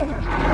Ha ha ha!